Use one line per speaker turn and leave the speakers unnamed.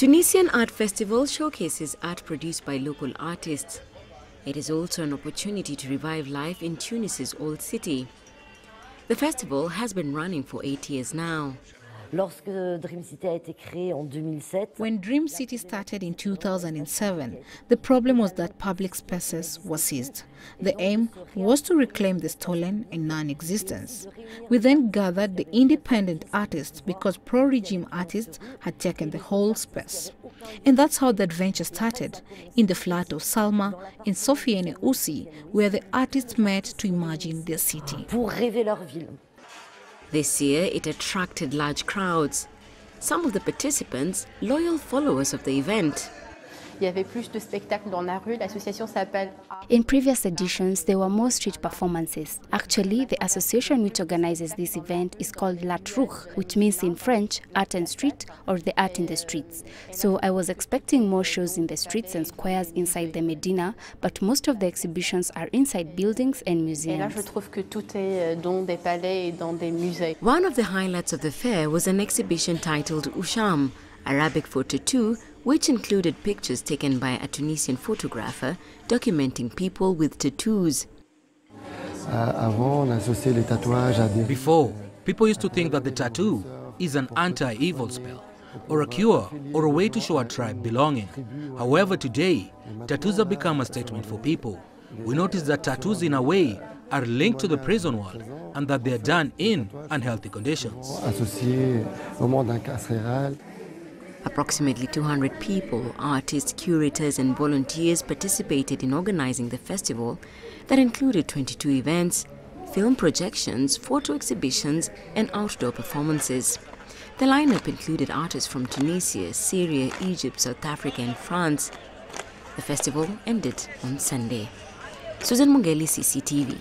Tunisian Art Festival showcases art produced by local artists. It is also an opportunity to revive life in Tunis's old city. The festival has been running for eight years now.
Lorsque Dream City a été créé en 2007,
When Dream City started in 2007, the problem was that public spaces were seized. The aim was to reclaim the stolen and non-existence. We then gathered the independent artists because pro-regime artists had taken the whole space. And that's how the adventure started, in the flat of Selma in Sofiane Ouissi, where the artists met to imagine their city.
This year, it attracted large crowds. Some of the participants, loyal followers of the event.
Il y avait plus de spectacles dans la rue. L'association s'appelle
In previous editions, there were more street performances. Actually, the association which organizes this event is called L'Art Rue, which means in French, art and street or the art in the streets. So I was expecting more shows in the streets and squares inside the Medina, but most of the exhibitions are inside buildings and
Et là, je
museums.
trouve que tout est euh, dans des palais et dans des musées.
One of the highlights of the fair was an exhibition titled Usham, Arabic for tattoo, which included pictures taken by a Tunisian photographer documenting people with tattoos.
Uh, avant, on associait les tatouages à des
Before, people used to think that the tattoo is an anti evil spell, or a cure, or a way to show a tribe belonging. However, today, tattoos have become a statement for people. We notice that tattoos, in a way, are linked to the prison world and that they are done in unhealthy conditions.
Approximately 200 people, artists, curators, and volunteers participated in organizing the festival that included 22 events, film projections, photo exhibitions, and outdoor performances. The lineup included artists from Tunisia, Syria, Egypt, South Africa, and France. The festival ended on Sunday. Susan Mungeli, CCTV.